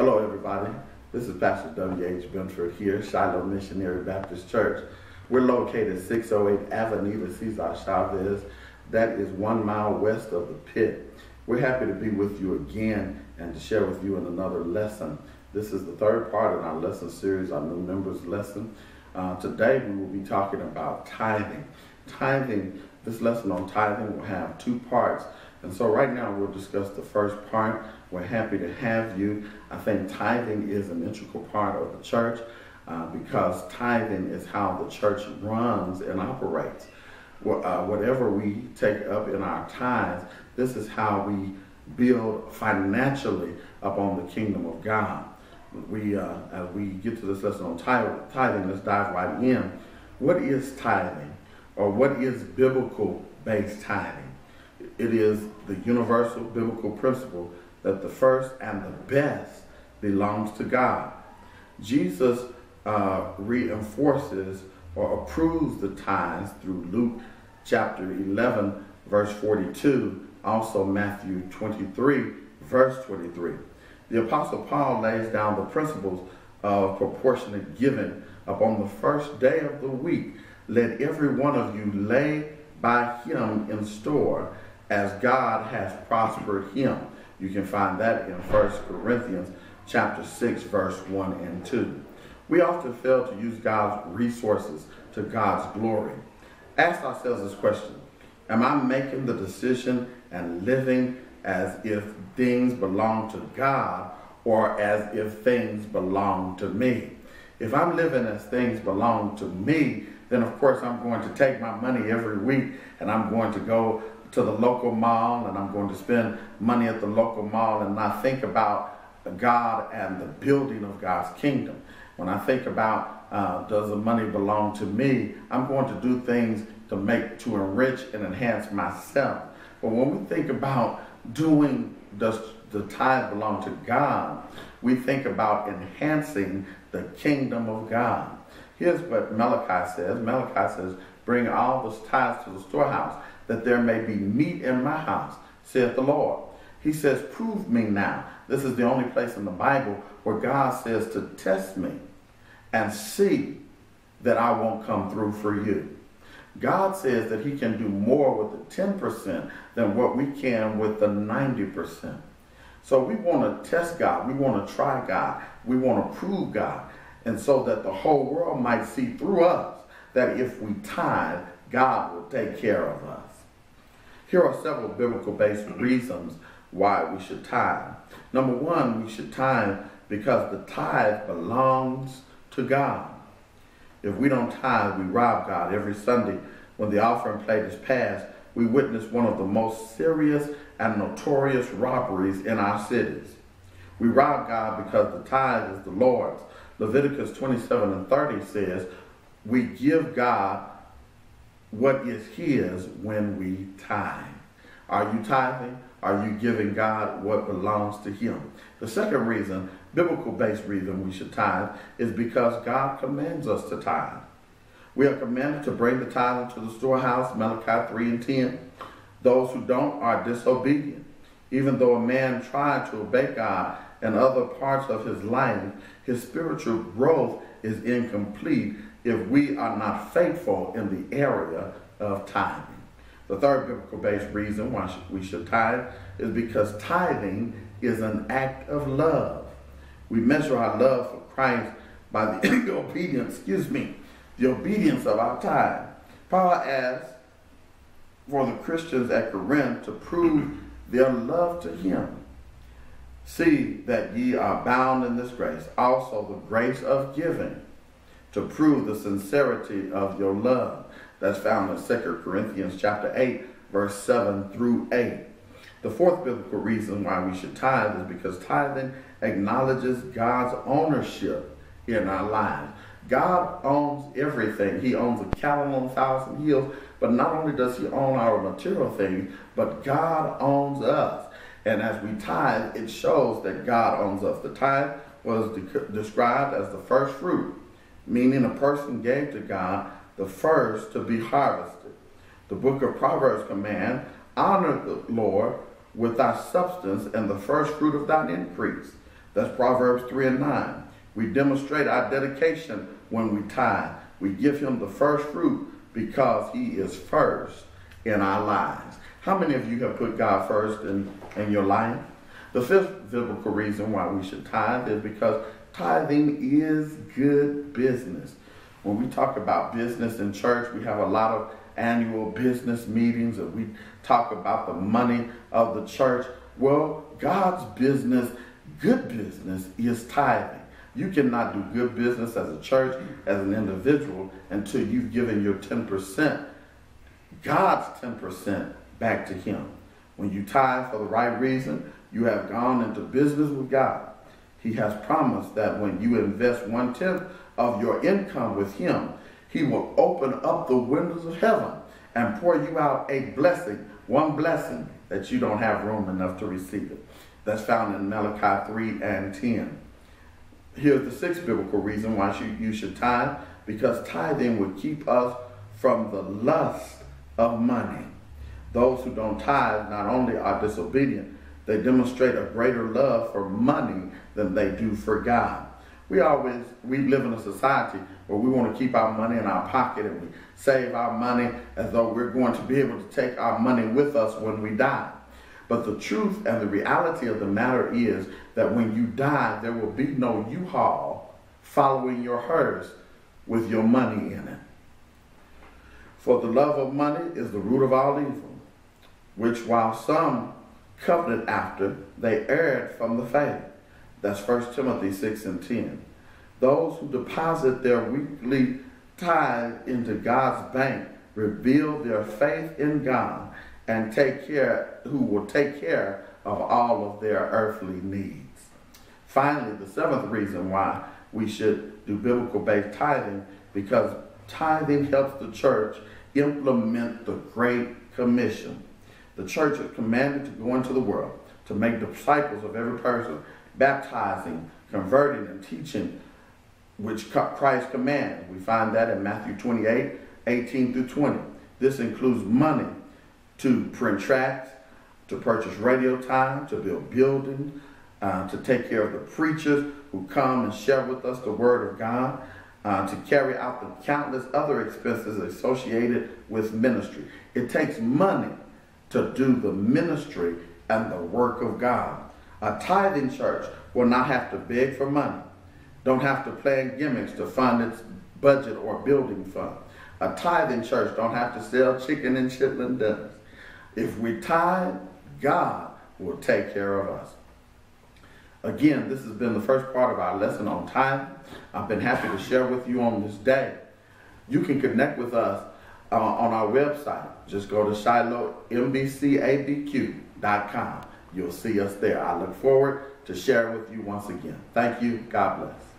Hello, everybody. This is Pastor W.H. Benford here, Shiloh Missionary Baptist Church. We're located 608 Avenida Cesar Chavez. That is one mile west of the pit. We're happy to be with you again and to share with you in another lesson. This is the third part in our lesson series, our new members lesson. Uh, today we will be talking about tithing. Tithing, this lesson on tithing will have two parts. And so right now we'll discuss the first part. We're happy to have you. I think tithing is an integral part of the church uh, because tithing is how the church runs and operates. Uh, whatever we take up in our tithes, this is how we build financially upon the kingdom of God. We, uh, as we get to this lesson on tithing, let's dive right in. What is tithing, or what is biblical based tithing? It is the universal biblical principle that the first and the best belongs to God. Jesus uh, reinforces or approves the tithes through Luke chapter 11, verse 42, also Matthew 23, verse 23. The Apostle Paul lays down the principles of proportionate giving upon the first day of the week. Let every one of you lay by him in store as God has prospered him. You can find that in 1 Corinthians chapter 6, verse 1 and 2. We often fail to use God's resources to God's glory. Ask ourselves this question Am I making the decision and living as if things belong to God or as if things belong to me? If I'm living as things belong to me, then of course I'm going to take my money every week and I'm going to go to the local mall and I'm going to spend money at the local mall and not think about God and the building of God's kingdom. When I think about uh, does the money belong to me, I'm going to do things to make, to enrich and enhance myself. But when we think about doing, does the tithe belong to God, we think about enhancing the kingdom of God. Here's what Malachi says. Malachi says, bring all the tithes to the storehouse that there may be meat in my house, saith the Lord. He says, Prove me now. This is the only place in the Bible where God says to test me and see that I won't come through for you. God says that he can do more with the 10% than what we can with the 90%. So we want to test God. We want to try God. We want to prove God. And so that the whole world might see through us that if we tithe, God will take care of us. Here are several biblical based reasons why we should tithe. Number one, we should tithe because the tithe belongs to God. If we don't tithe, we rob God. Every Sunday, when the offering plate is passed, we witness one of the most serious and notorious robberies in our cities. We rob God because the tithe is the Lord's. Leviticus 27 and 30 says, We give God what is his when we tithe. Are you tithing? Are you giving God what belongs to him? The second reason, biblical based reason we should tithe is because God commands us to tithe. We are commanded to bring the tithe into the storehouse, Malachi 3 and 10. Those who don't are disobedient. Even though a man tried to obey God in other parts of his life, his spiritual growth is incomplete if we are not faithful in the area of tithing. The third biblical based reason why we should tithe is because tithing is an act of love. We measure our love for Christ by the obedience, excuse me, the obedience of our tithe. Paul asks for the Christians at Corinth to prove their love to him. See that ye are bound in this grace, also the grace of giving to prove the sincerity of your love. That's found in 2 Corinthians chapter 8, verse 7 through 8. The fourth biblical reason why we should tithe is because tithing acknowledges God's ownership in our lives. God owns everything. He owns a cattle on a thousand hills, but not only does he own our material things, but God owns us. And as we tithe, it shows that God owns us. The tithe was de- described as the first fruit meaning a person gave to God the first to be harvested. The book of Proverbs command, honor the Lord with thy substance and the first fruit of thine increase. That's Proverbs 3 and 9. We demonstrate our dedication when we tithe. We give him the first fruit because he is first in our lives. How many of you have put God first in, in your life? The fifth biblical reason why we should tithe is because tithing is good business. When we talk about business in church, we have a lot of annual business meetings and we talk about the money of the church. Well, God's business, good business, is tithing. You cannot do good business as a church, as an individual, until you've given your 10%, God's 10% back to Him. When you tithe for the right reason, you have gone into business with God. He has promised that when you invest one tenth of your income with Him, He will open up the windows of heaven and pour you out a blessing, one blessing that you don't have room enough to receive it. That's found in Malachi 3 and 10. Here's the sixth biblical reason why you should tithe because tithing will keep us from the lust of money. Those who don't tithe not only are disobedient, they demonstrate a greater love for money than they do for God. We always we live in a society where we want to keep our money in our pocket and we save our money as though we're going to be able to take our money with us when we die. But the truth and the reality of the matter is that when you die, there will be no U-Haul following your hearse with your money in it. For the love of money is the root of all evil, which while some coveted after, they erred from the faith. That's 1 Timothy 6 and 10. Those who deposit their weekly tithe into God's bank reveal their faith in God and take care, who will take care of all of their earthly needs. Finally, the seventh reason why we should do biblical based tithing because tithing helps the church implement the Great Commission. The church is commanded to go into the world to make disciples of every person, baptizing, converting, and teaching, which Christ commanded. We find that in Matthew 28 18 through 20. This includes money to print tracts, to purchase radio time, to build buildings, uh, to take care of the preachers who come and share with us the Word of God, uh, to carry out the countless other expenses associated with ministry. It takes money to do the ministry and the work of God. A tithing church will not have to beg for money, don't have to play gimmicks to fund its budget or building fund. A tithing church don't have to sell chicken and chitlin dinners. If we tithe, God will take care of us. Again, this has been the first part of our lesson on tithing. I've been happy to share with you on this day. You can connect with us uh, on our website. Just go to ShilohMBCABQ.com. You'll see us there. I look forward to sharing with you once again. Thank you. God bless.